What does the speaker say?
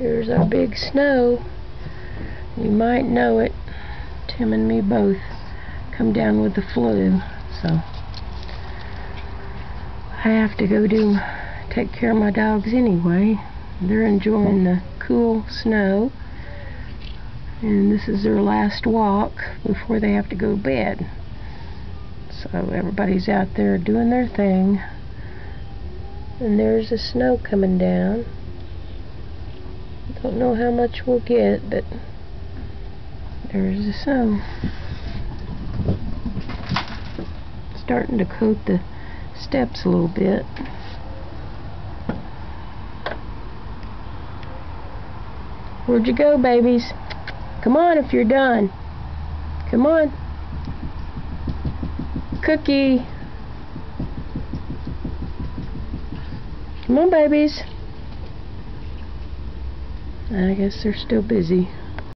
Here's our big snow. You might know it. Tim and me both come down with the flu, so I have to go do take care of my dogs anyway. They're enjoying the cool snow. And this is their last walk before they have to go to bed. So everybody's out there doing their thing. And there's the snow coming down. Don't know how much we'll get, but there's the snow. Starting to coat the steps a little bit. Where'd you go, babies? Come on if you're done. Come on. Cookie. Come on, babies. I guess they're still busy.